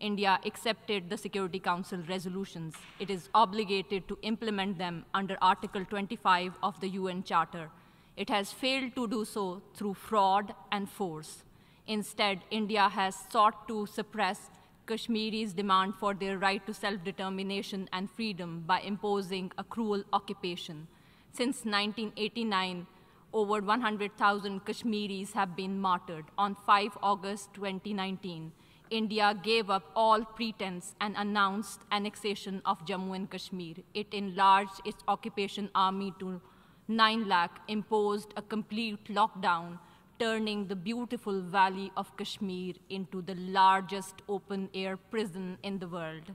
India accepted the Security Council resolutions. It is obligated to implement them under Article 25 of the UN Charter. It has failed to do so through fraud and force. Instead, India has sought to suppress Kashmiris' demand for their right to self-determination and freedom by imposing a cruel occupation. Since 1989, over 100,000 Kashmiris have been martyred. On 5 August 2019, India gave up all pretense and announced annexation of Jammu and Kashmir. It enlarged its occupation army to 9 lakh, imposed a complete lockdown, turning the beautiful valley of Kashmir into the largest open-air prison in the world.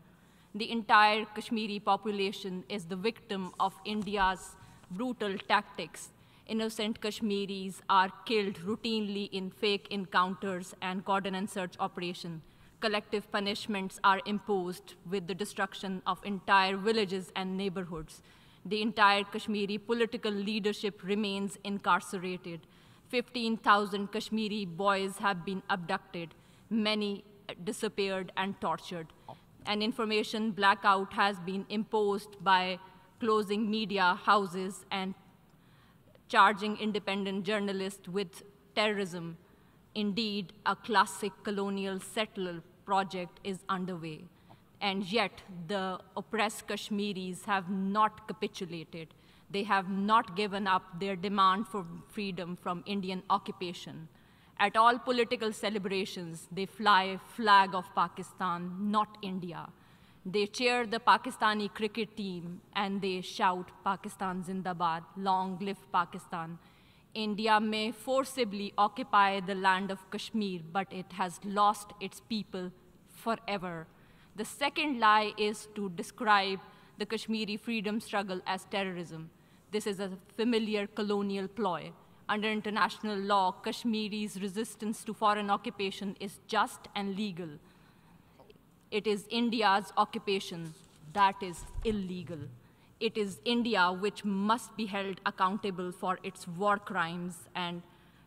The entire Kashmiri population is the victim of India's brutal tactics. Innocent Kashmiris are killed routinely in fake encounters and cordon and search operation. Collective punishments are imposed with the destruction of entire villages and neighborhoods. The entire Kashmiri political leadership remains incarcerated 15,000 Kashmiri boys have been abducted, many disappeared and tortured. An information blackout has been imposed by closing media houses and charging independent journalists with terrorism. Indeed, a classic colonial settler project is underway. And yet, the oppressed Kashmiris have not capitulated they have not given up their demand for freedom from Indian occupation. At all political celebrations, they fly flag of Pakistan, not India. They cheer the Pakistani cricket team and they shout Pakistan Zindabad, long live Pakistan. India may forcibly occupy the land of Kashmir, but it has lost its people forever. The second lie is to describe the Kashmiri freedom struggle as terrorism. This is a familiar colonial ploy. Under international law, Kashmiri's resistance to foreign occupation is just and legal. It is India's occupation that is illegal. It is India which must be held accountable for its war crimes and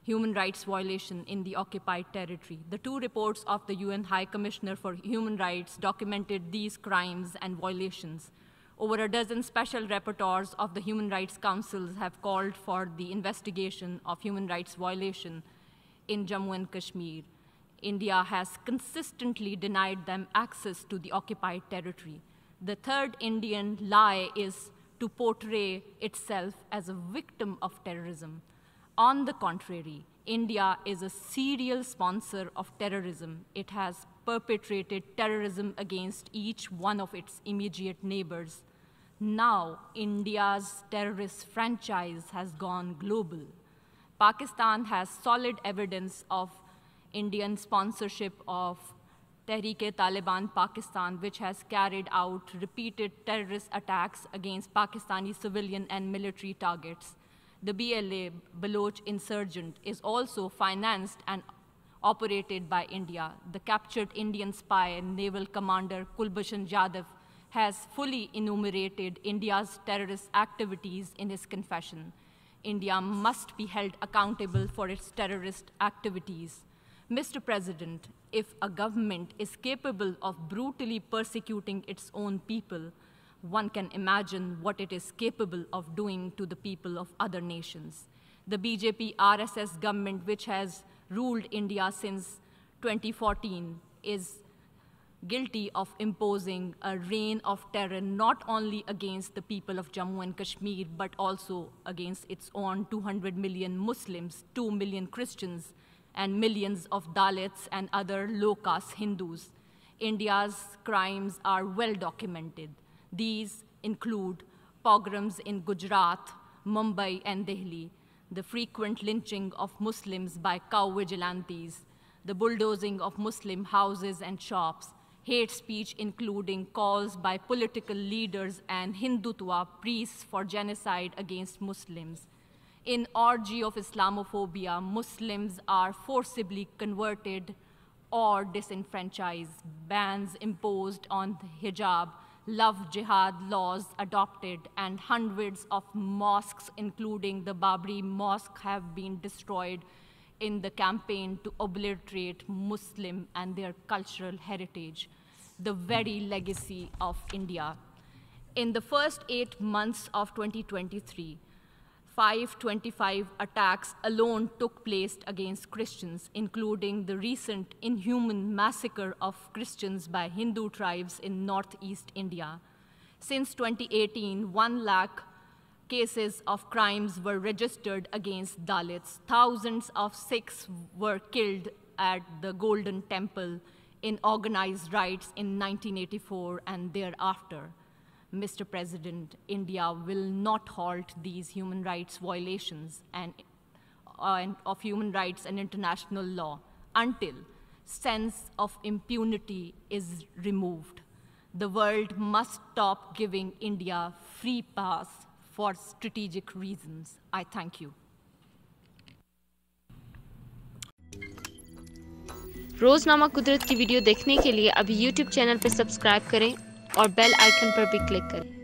human rights violation in the occupied territory. The two reports of the UN High Commissioner for Human Rights documented these crimes and violations. Over a dozen special rapporteurs of the Human Rights Councils have called for the investigation of human rights violation in Jammu and Kashmir. India has consistently denied them access to the occupied territory. The third Indian lie is to portray itself as a victim of terrorism. On the contrary, India is a serial sponsor of terrorism. It has perpetrated terrorism against each one of its immediate neighbors. Now, India's terrorist franchise has gone global. Pakistan has solid evidence of Indian sponsorship of Tehreek-e-Taliban Pakistan, which has carried out repeated terrorist attacks against Pakistani civilian and military targets. The BLA, Baloch insurgent, is also financed and operated by India. The captured Indian spy and naval commander Kulbhushan Jadhav has fully enumerated India's terrorist activities in his confession. India must be held accountable for its terrorist activities. Mr. President, if a government is capable of brutally persecuting its own people, one can imagine what it is capable of doing to the people of other nations. The BJP RSS government, which has ruled India since 2014, is guilty of imposing a reign of terror not only against the people of Jammu and Kashmir, but also against its own 200 million Muslims, 2 million Christians, and millions of Dalits and other low-caste Hindus. India's crimes are well documented. These include pogroms in Gujarat, Mumbai, and Delhi, the frequent lynching of Muslims by cow vigilantes, the bulldozing of Muslim houses and shops, hate speech including calls by political leaders and Hindutva priests for genocide against Muslims. In orgy of Islamophobia, Muslims are forcibly converted or disenfranchised, bans imposed on hijab, love jihad laws adopted, and hundreds of mosques, including the Babri Mosque, have been destroyed in the campaign to obliterate Muslim and their cultural heritage. the very legacy of India. In the first eight months of 2023, 525 attacks alone took place against Christians, including the recent inhuman massacre of Christians by Hindu tribes in northeast India. Since 2018, 1 lakh cases of crimes were registered against Dalits. Thousands of Sikhs were killed at the Golden Temple in organized riots in 1984 and thereafter. Mr. President, India will not halt these human rights violations and, uh, of human rights and international law until sense of impunity is removed. The world must stop giving India free pass for strategic reasons. I thank you. रोज़नामा कुदरत की video देखने के लिए अभी YouTube channel पर subscribe करें और bell icon पर भी क्लिक करें।